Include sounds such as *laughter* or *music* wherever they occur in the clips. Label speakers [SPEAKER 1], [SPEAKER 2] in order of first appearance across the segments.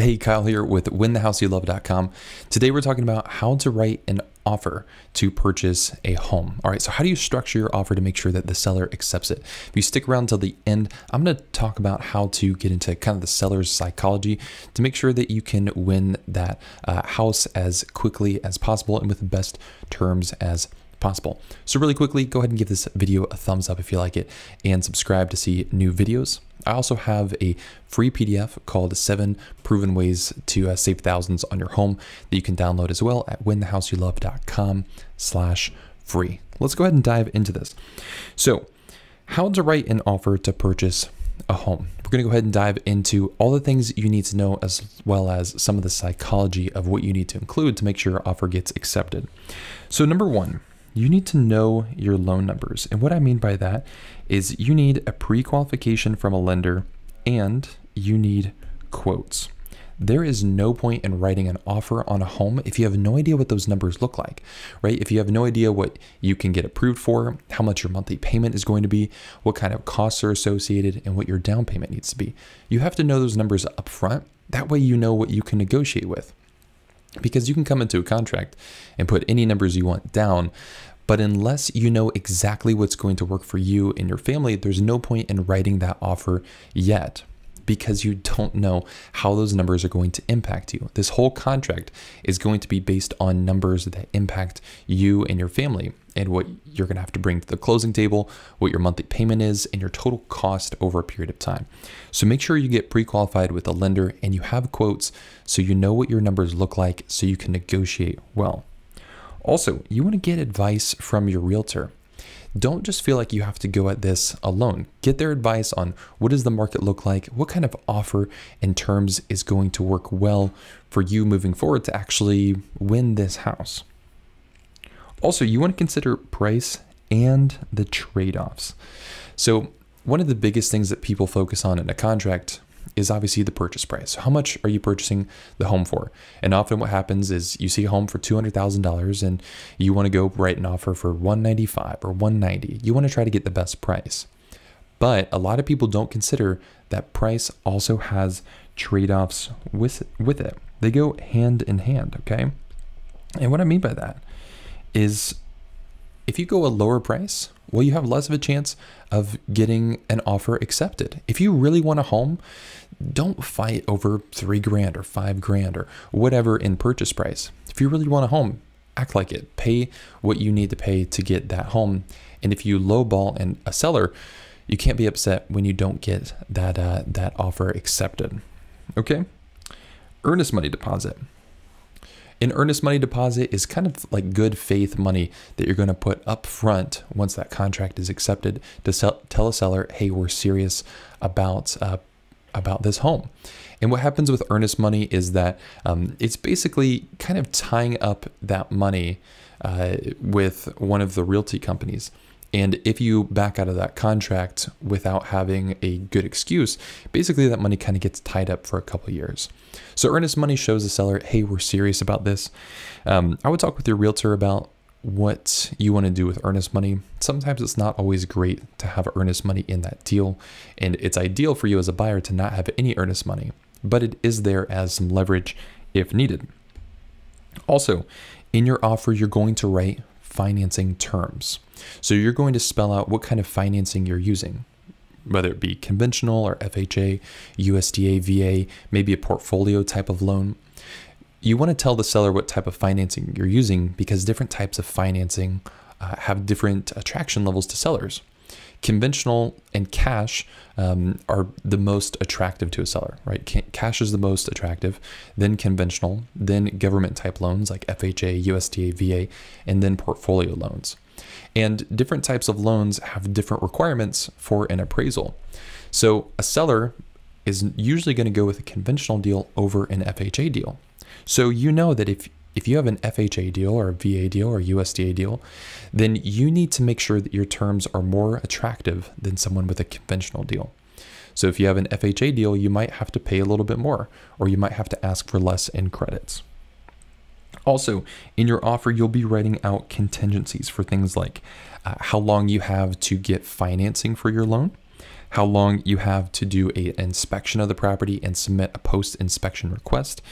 [SPEAKER 1] Hey, Kyle here with winthehouseyoulove.com. Today we're talking about how to write an offer to purchase a home. All right, so how do you structure your offer to make sure that the seller accepts it? If you stick around till the end, I'm going to talk about how to get into kind of the seller's psychology to make sure that you can win that uh, house as quickly as possible and with the best terms as possible. So really quickly, go ahead and give this video a thumbs up if you like it and subscribe to see new videos. I also have a free PDF called Seven Proven Ways to uh, Save Thousands on Your Home that you can download as well at winthehouseyoulove.com slash free. Let's go ahead and dive into this. So how to write an offer to purchase a home. We're going to go ahead and dive into all the things you need to know as well as some of the psychology of what you need to include to make sure your offer gets accepted. So number one, you need to know your loan numbers. And what I mean by that is you need a pre qualification from a lender and you need quotes. There is no point in writing an offer on a home if you have no idea what those numbers look like, right? If you have no idea what you can get approved for, how much your monthly payment is going to be, what kind of costs are associated, and what your down payment needs to be. You have to know those numbers up front. That way, you know what you can negotiate with because you can come into a contract and put any numbers you want down. But unless you know exactly what's going to work for you and your family, there's no point in writing that offer yet because you don't know how those numbers are going to impact you. This whole contract is going to be based on numbers that impact you and your family and what you're going to have to bring to the closing table, what your monthly payment is, and your total cost over a period of time. So make sure you get pre qualified with a lender and you have quotes so you know what your numbers look like so you can negotiate well. Also, you want to get advice from your realtor don't just feel like you have to go at this alone. Get their advice on what does the market look like, what kind of offer and terms is going to work well for you moving forward to actually win this house. Also, you want to consider price and the trade-offs. So, one of the biggest things that people focus on in a contract is obviously the purchase price. How much are you purchasing the home for? And often what happens is you see a home for $200,000 and you want to go write an offer for 195 or 190. You want to try to get the best price. But a lot of people don't consider that price also has trade-offs with with it. They go hand in hand, okay? And what I mean by that is if you go a lower price, well, you have less of a chance of getting an offer accepted. If you really want a home, don't fight over three grand or five grand or whatever in purchase price. If you really want a home, act like it. Pay what you need to pay to get that home. And if you lowball and a seller, you can't be upset when you don't get that uh, that offer accepted. Okay. Earnest money deposit. An earnest money deposit is kind of like good faith money that you're going to put up front once that contract is accepted to sell, tell a seller, hey, we're serious about uh, about this home. And what happens with earnest money is that um, it's basically kind of tying up that money uh, with one of the realty companies. And if you back out of that contract without having a good excuse, basically that money kind of gets tied up for a couple years. So earnest money shows the seller, hey, we're serious about this. Um, I would talk with your realtor about what you want to do with earnest money. Sometimes it's not always great to have earnest money in that deal, and it's ideal for you as a buyer to not have any earnest money, but it is there as some leverage if needed. Also, in your offer, you're going to write financing terms. So you're going to spell out what kind of financing you're using, whether it be conventional or FHA, USDA, VA, maybe a portfolio type of loan. You want to tell the seller what type of financing you're using because different types of financing uh, have different attraction levels to sellers. Conventional and cash um, are the most attractive to a seller, right? Cash is the most attractive, then conventional, then government type loans like FHA, USDA, VA, and then portfolio loans. And different types of loans have different requirements for an appraisal. So a seller is usually going to go with a conventional deal over an FHA deal. So you know that if if you have an FHA deal or a VA deal or USDA deal, then you need to make sure that your terms are more attractive than someone with a conventional deal. So if you have an FHA deal, you might have to pay a little bit more, or you might have to ask for less in credits. Also, in your offer, you'll be writing out contingencies for things like uh, how long you have to get financing for your loan, how long you have to do a inspection of the property and submit a post inspection request,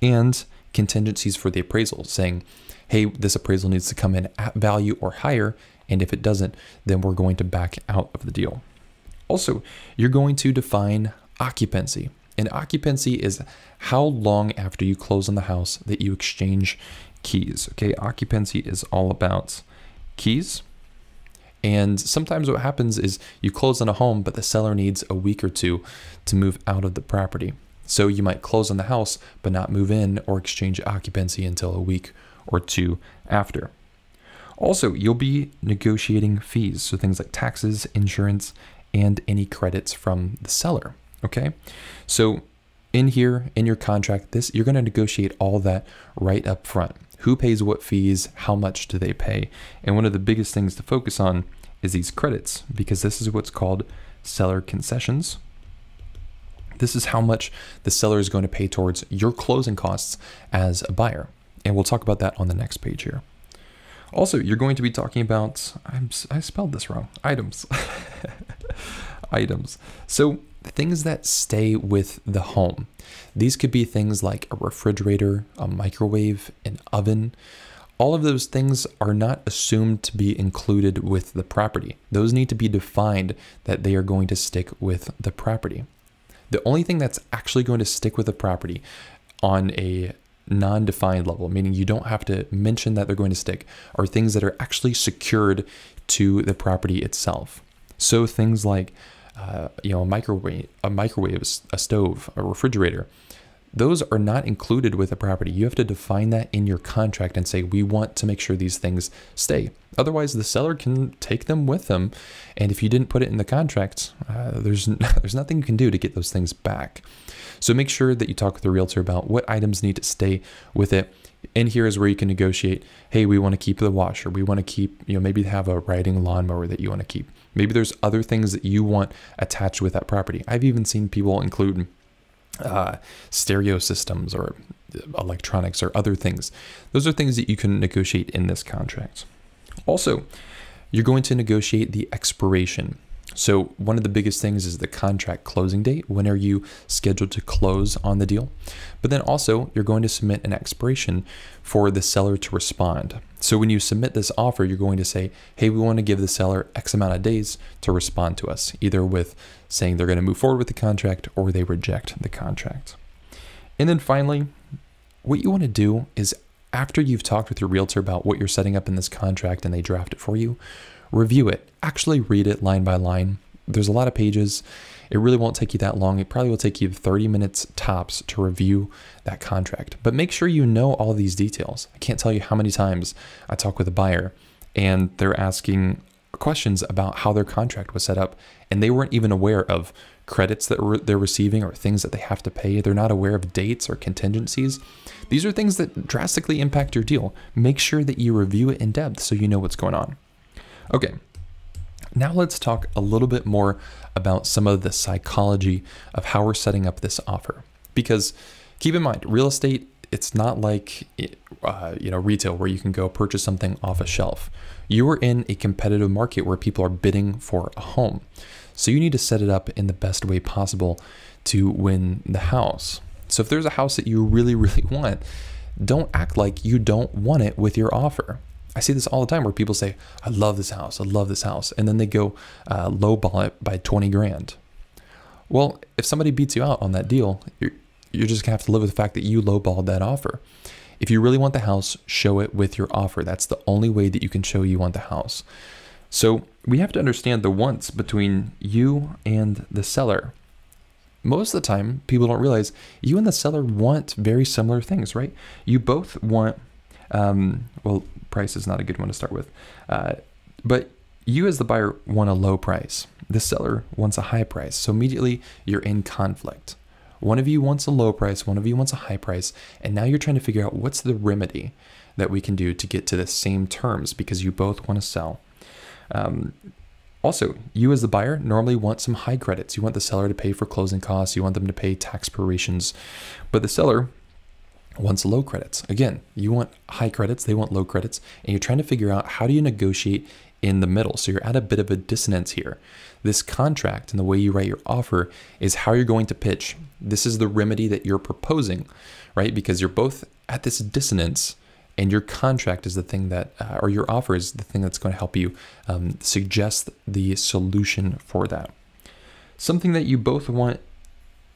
[SPEAKER 1] and contingencies for the appraisal, saying, hey, this appraisal needs to come in at value or higher, and if it doesn't, then we're going to back out of the deal. Also, you're going to define occupancy. And occupancy is how long after you close on the house that you exchange keys. Okay, occupancy is all about keys. And sometimes what happens is you close on a home, but the seller needs a week or two to move out of the property. So you might close on the house, but not move in or exchange occupancy until a week or two after. Also, you'll be negotiating fees, so things like taxes, insurance, and any credits from the seller. Okay, so in here in your contract, this you're going to negotiate all that right up front. Who pays what fees? How much do they pay? And one of the biggest things to focus on is these credits because this is what's called seller concessions. This is how much the seller is going to pay towards your closing costs as a buyer. And we'll talk about that on the next page here. Also, you're going to be talking about, I'm, I spelled this wrong, items. *laughs* items. So things that stay with the home. These could be things like a refrigerator, a microwave, an oven. All of those things are not assumed to be included with the property. Those need to be defined that they are going to stick with the property. The only thing that's actually going to stick with the property on a non defined level, meaning you don't have to mention that they're going to stick, are things that are actually secured to the property itself. So things like uh, you know, a microwave, a microwave, a stove, a refrigerator. Those are not included with a property. You have to define that in your contract and say, we want to make sure these things stay. Otherwise, the seller can take them with them. And if you didn't put it in the contract, uh, there's, *laughs* there's nothing you can do to get those things back. So make sure that you talk with the realtor about what items need to stay with it. And here is where you can negotiate, hey, we want to keep the washer. We want to keep, you know, maybe have a riding lawnmower that you want to keep. Maybe there's other things that you want attached with that property. I've even seen people include uh, stereo systems or electronics or other things. Those are things that you can negotiate in this contract. Also, you're going to negotiate the expiration. So one of the biggest things is the contract closing date. When are you scheduled to close on the deal? But then also you're going to submit an expiration for the seller to respond. So when you submit this offer, you're going to say, hey, we want to give the seller X amount of days to respond to us, either with saying they're going to move forward with the contract or they reject the contract. And then finally, what you want to do is after you've talked with your realtor about what you're setting up in this contract and they draft it for you, review it. Actually read it line by line. There's a lot of pages. It really won't take you that long. It probably will take you 30 minutes tops to review that contract. But make sure you know all these details. I can't tell you how many times I talk with a buyer and they're asking questions about how their contract was set up and they weren't even aware of credits that they're receiving or things that they have to pay. They're not aware of dates or contingencies. These are things that drastically impact your deal. Make sure that you review it in depth so you know what's going on. Okay, now let's talk a little bit more about some of the psychology of how we're setting up this offer. Because keep in mind, real estate, it's not like uh, you know retail where you can go purchase something off a shelf. You are in a competitive market where people are bidding for a home. So you need to set it up in the best way possible to win the house. So if there's a house that you really, really want, don't act like you don't want it with your offer. I see this all the time where people say, I love this house, I love this house. And then they go uh, lowball it by 20 grand. Well, if somebody beats you out on that deal, you're, you're just gonna have to live with the fact that you lowballed that offer. If you really want the house, show it with your offer. That's the only way that you can show you want the house. So we have to understand the wants between you and the seller. Most of the time, people don't realize you and the seller want very similar things, right? You both want, um, well, price is not a good one to start with. Uh, but you as the buyer want a low price. The seller wants a high price. So immediately you're in conflict. One of you wants a low price, one of you wants a high price, and now you're trying to figure out what's the remedy that we can do to get to the same terms because you both want to sell. Um, also, you as the buyer normally want some high credits. You want the seller to pay for closing costs, you want them to pay tax prorations, but the seller wants low credits. Again, you want high credits, they want low credits, and you're trying to figure out how do you negotiate in the middle. So you're at a bit of a dissonance here. This contract and the way you write your offer is how you're going to pitch. This is the remedy that you're proposing, right? Because you're both at this dissonance and your contract is the thing that, uh, or your offer is the thing that's going to help you um, suggest the solution for that. Something that you both want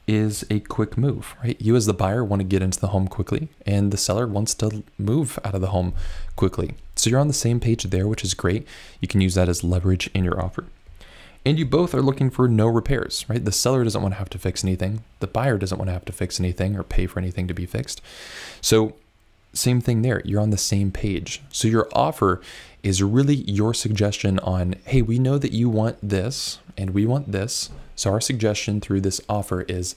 [SPEAKER 1] is a quick move, right? You as the buyer want to get into the home quickly and the seller wants to move out of the home quickly. So you're on the same page there, which is great. You can use that as leverage in your offer. And you both are looking for no repairs, right? The seller doesn't want to have to fix anything. The buyer doesn't want to have to fix anything or pay for anything to be fixed. So same thing there. You're on the same page. So your offer is really your suggestion on, hey, we know that you want this and we want this. So our suggestion through this offer is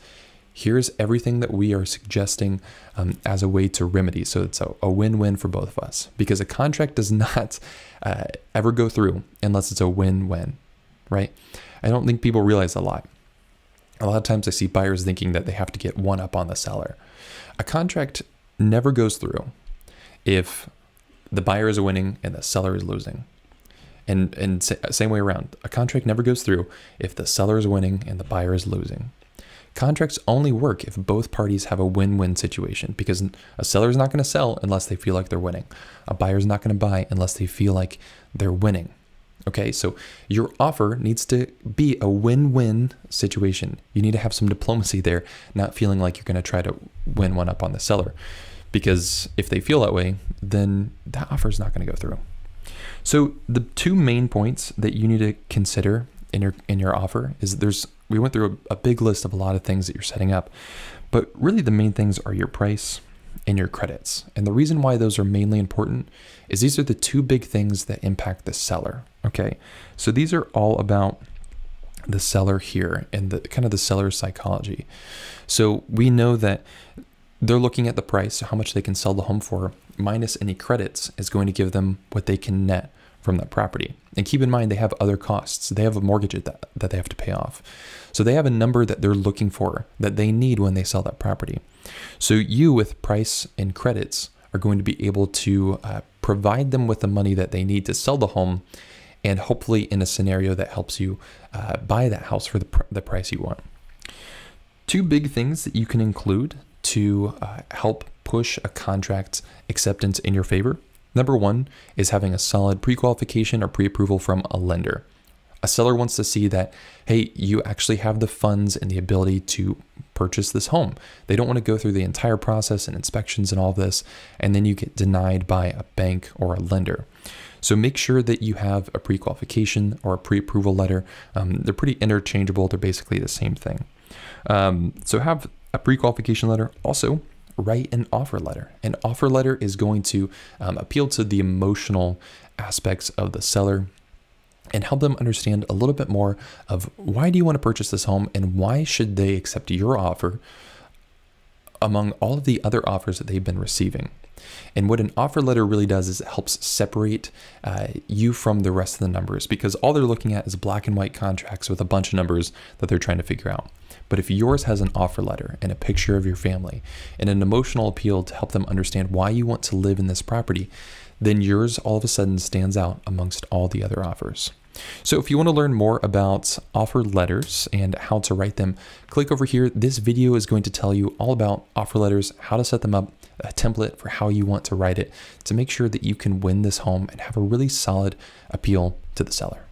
[SPEAKER 1] here's everything that we are suggesting um, as a way to remedy. So it's a, a win-win for both of us because a contract does *laughs* not uh, ever go through unless it's a win-win, right? I don't think people realize a lot. A lot of times I see buyers thinking that they have to get one up on the seller. A contract never goes through if the buyer is winning and the seller is losing. And, and same way around, a contract never goes through if the seller is winning and the buyer is losing. Contracts only work if both parties have a win-win situation because a seller is not going to sell unless they feel like they're winning. A buyer is not going to buy unless they feel like they're winning. Okay, so your offer needs to be a win win situation. You need to have some diplomacy there, not feeling like you're going to try to win one up on the seller. Because if they feel that way, then that offer is not going to go through. So the two main points that you need to consider in your in your offer is there's we went through a, a big list of a lot of things that you're setting up, but really the main things are your price and your credits. And the reason why those are mainly important is these are the two big things that impact the seller. Okay, so these are all about the seller here and the kind of the seller's psychology. So we know that they're looking at the price, how much they can sell the home for, minus any credits is going to give them what they can net from that property. And keep in mind, they have other costs. They have a mortgage that, that they have to pay off. So they have a number that they're looking for that they need when they sell that property. So you, with price and credits, are going to be able to uh, provide them with the money that they need to sell the home and hopefully in a scenario that helps you uh, buy that house for the, pr the price you want. Two big things that you can include to uh, help push a contract's acceptance in your favor. Number one is having a solid pre qualification or pre approval from a lender. A seller wants to see that, hey, you actually have the funds and the ability to purchase this home. They don't want to go through the entire process and inspections and all this, and then you get denied by a bank or a lender. So make sure that you have a pre qualification or a pre approval letter. Um, they're pretty interchangeable, they're basically the same thing. Um, so have a pre qualification letter. Also, write an offer letter. An offer letter is going to um, appeal to the emotional aspects of the seller and help them understand a little bit more of why do you want to purchase this home and why should they accept your offer among all of the other offers that they've been receiving. And what an offer letter really does is it helps separate uh, you from the rest of the numbers because all they're looking at is black and white contracts with a bunch of numbers that they're trying to figure out. But if yours has an offer letter and a picture of your family and an emotional appeal to help them understand why you want to live in this property, then yours all of a sudden stands out amongst all the other offers. So if you want to learn more about offer letters and how to write them, click over here. This video is going to tell you all about offer letters, how to set them up, a template for how you want to write it to make sure that you can win this home and have a really solid appeal to the seller.